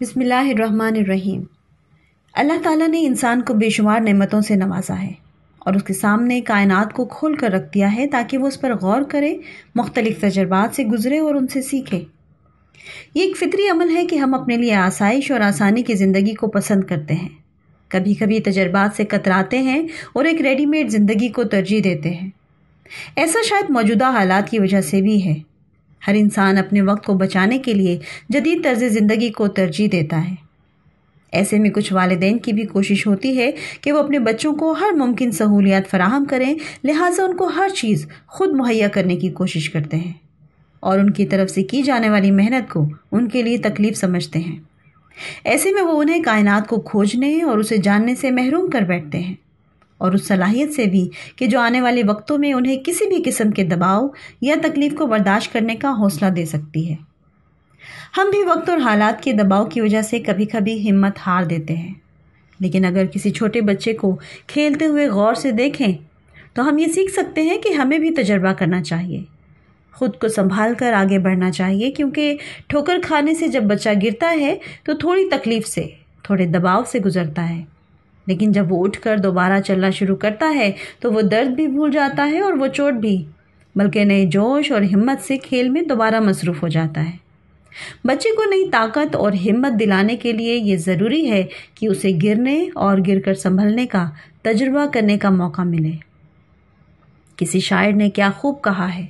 बिस्मिल्लाहिर्रहमानिर्रहीम। अल्लाह ताला ने इंसान को बेशुमार नेमतों से नवाजा है और उसके सामने कायनात को खोल कर रख दिया है ताकि वो उस पर गौर करे, मुख्तलिफ़ तजर्बात से गुजरे और उनसे सीखे। ये एक फितरी अमल है कि हम अपने लिए आसाइश और आसानी की ज़िंदगी को पसंद करते हैं। कभी कभी तजर्बात से कतराते हैं और एक रेडीमेड ज़िंदगी को तरजीह देते हैं। ऐसा शायद मौजूदा हालात की वजह से भी है। हर इंसान अपने वक्त को बचाने के लिए जदीद तर्ज ज़िंदगी को तरजीह देता है। ऐसे में कुछ वालदेन की भी कोशिश होती है कि वो अपने बच्चों को हर मुमकिन सहूलियात फराहम करें, लिहाजा उनको हर चीज़ खुद मुहैया करने की कोशिश करते हैं और उनकी तरफ़ से की जाने वाली मेहनत को उनके लिए तकलीफ़ समझते हैं। ऐसे में वो उन्हें कायनात को खोजने और उसे जानने से महरूम कर बैठते हैं। और उस सलाहियत से भी कि जो आने वाले वक्तों में उन्हें किसी भी किस्म के दबाव या तकलीफ़ को बर्दाश्त करने का हौसला दे सकती है। हम भी वक्त और हालात के दबाव की वजह से कभी कभी हिम्मत हार देते हैं। लेकिन अगर किसी छोटे बच्चे को खेलते हुए गौर से देखें तो हम ये सीख सकते हैं कि हमें भी तजर्बा करना चाहिए। खुद को संभाल कर आगे बढ़ना चाहिए, क्योंकि ठोकर खाने से जब बच्चा गिरता है तो थोड़ी तकलीफ़ से, थोड़े दबाव से गुजरता है। लेकिन जब वो उठकर दोबारा चलना शुरू करता है तो वो दर्द भी भूल जाता है और वो चोट भी। बल्कि नए जोश और हिम्मत से खेल में दोबारा मसरूफ़ हो जाता है। बच्चे को नई ताकत और हिम्मत दिलाने के लिए ये ज़रूरी है कि उसे गिरने और गिरकर संभलने का, तजुर्बा करने का मौका मिले। किसी शायर ने क्या खूब कहा है?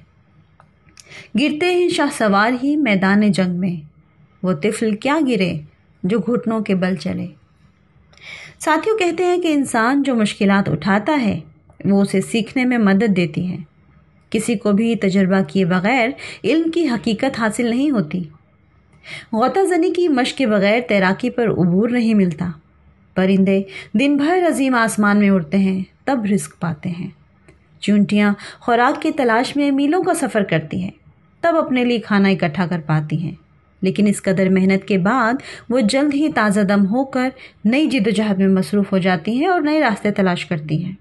गिरते हैं शाह सवार ही मैदान जंग में। वो तिफल क्या गिरे जो घुटनों के बल चले। साथियों कहते हैं कि इंसान जो मुश्किल उठाता है, वो उसे सीखने में मदद देती हैं। किसी को भी तजर्बा किए बगैर इल्म की हकीकत हासिल नहीं होती। गौताजनी की मश के बगैर तैराकी पर अबूर नहीं मिलता। परिंदे दिन भर अजीम आसमान में उड़ते हैं, तब रिस्क पाते हैं। चूंटियाँ खुराक की तलाश में मीलों का सफ़र करती हैं, तब अपने लिए खाना इकट्ठा कर पाती हैं। लेकिन इस कदर मेहनत के बाद वो जल्द ही ताज़ा दम होकर नई जिदोजहद में मसरूफ़ हो जाती हैं और नए रास्ते तलाश करती हैं।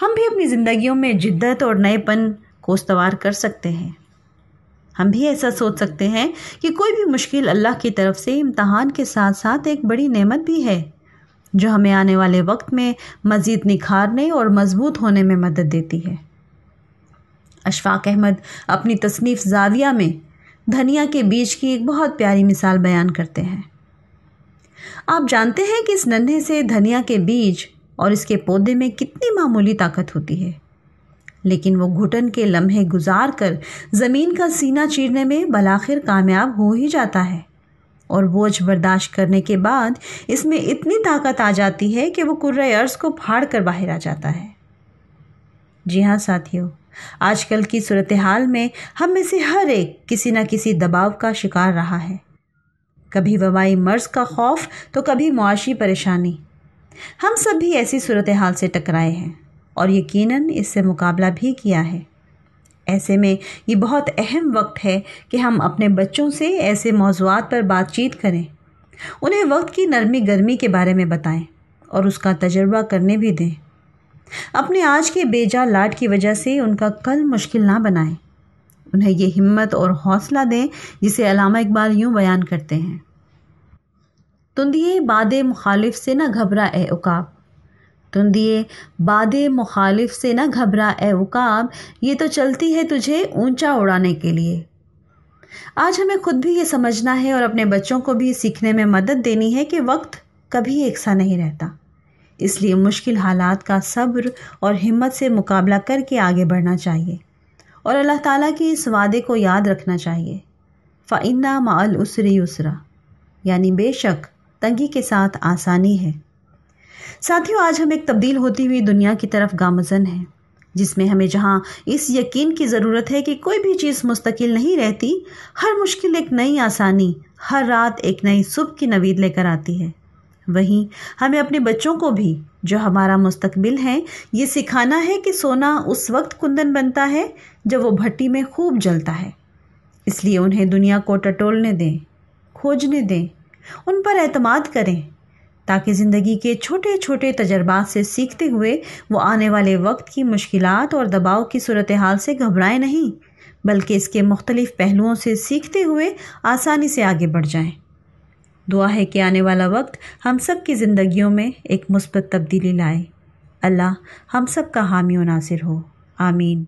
हम भी अपनी ज़िंदगियों में जिद्दत और नएपन को इस्तवार कर सकते हैं। हम भी ऐसा सोच सकते हैं कि कोई भी मुश्किल अल्लाह की तरफ़ से इम्तहान के साथ साथ एक बड़ी नेमत भी है, जो हमें आने वाले वक्त में मज़ीद निखारने और मज़बूत होने में मदद देती है। अशफाक अहमद अपनी तसनीफ़ जाविया में धनिया के बीज की एक बहुत प्यारी मिसाल बयान करते हैं। आप जानते हैं कि इस नन्हे से धनिया के बीज और इसके पौधे में कितनी मामूली ताकत होती है। लेकिन वो घुटन के लम्हे गुजार कर ज़मीन का सीना चीरने में बलाखिर कामयाब हो ही जाता है और बोझ बर्दाश्त करने के बाद इसमें इतनी ताकत आ जाती है कि वो कुर्र अर्ज़ को फाड़ कर बाहर आ जाता है। जी हाँ साथियों आजकल की सूरत हाल में हम में से हर एक किसी न किसी दबाव का शिकार रहा है। कभी वबाई मर्ज का खौफ तो कभी मुआशी परेशानी। हम सब भी ऐसी सूरत हाल से टकराए हैं और यकीनन इससे मुकाबला भी किया है। ऐसे में ये बहुत अहम वक्त है कि हम अपने बच्चों से ऐसे मौजूद पर बातचीत करें। उन्हें वक्त की नरमी गर्मी के बारे में बताएँ और उसका तजर्बा करने भी दें। अपने आज के बेजा लाट की वजह से उनका कल मुश्किल ना बनाएँ। उन्हें ये हिम्मत और हौसला दें, जिसे अलामा इकबाल यूँ बयान करते हैं। तुंदिए बाद मुखालिफ से न घबरा ए उकाब। तुंदिए बाद मुखालिफ से न घबरा ए उकाब, ये तो चलती है तुझे ऊँचा उड़ाने के लिए। आज हमें खुद भी ये समझना है और अपने बच्चों को भी सीखने में मदद देनी है कि वक्त कभी एक सा नहीं रहता। इसलिए मुश्किल हालात का सब्र और हिम्मत से मुकाबला करके आगे बढ़ना चाहिए। और अल्लाह ताला के इस वादे को याद रखना चाहिए। फ़ाइन्ना माल उसरी उसरा। यानी बेशक तंगी के साथ आसानी है। साथियों, आज हम एक तब्दील होती हुई दुनिया की तरफ़ गामजन हैं, जिसमें हमें जहाँ इस यकीन की ज़रूरत है कि कोई भी चीज़ मुस्तकिल नहीं रहती, हर मुश्किल एक नई आसानी, हर रात एक नई सुबह की नवीद लेकर आती है। वहीं हमें अपने बच्चों को भी, जो हमारा मुस्तकबिल है, ये सिखाना है कि सोना उस वक्त कुंदन बनता है, जब वो भट्टी में खूब जलता है इसलिए उन्हें दुनिया को टटोलने दें, खोजने दें, उन पर एतमाद करें, ताकि ज़िंदगी के छोटे छोटे तजर्बात से सीखते हुए वो आने वाले वक्त की मुश्किल और दबाव की सूरत हाल से घबराएँ नहीं, बल्कि इसके मुख्तलिफ़ पहलुओं से सीखते हुए आसानी से आगे बढ़ जाएँ। दुआ है कि आने वाला वक्त हम सब की ज़िंदगियों में एक मुस्बत तब्दीली लाए। अल्लाह हम सब का हामी नासिर हो। आमीन।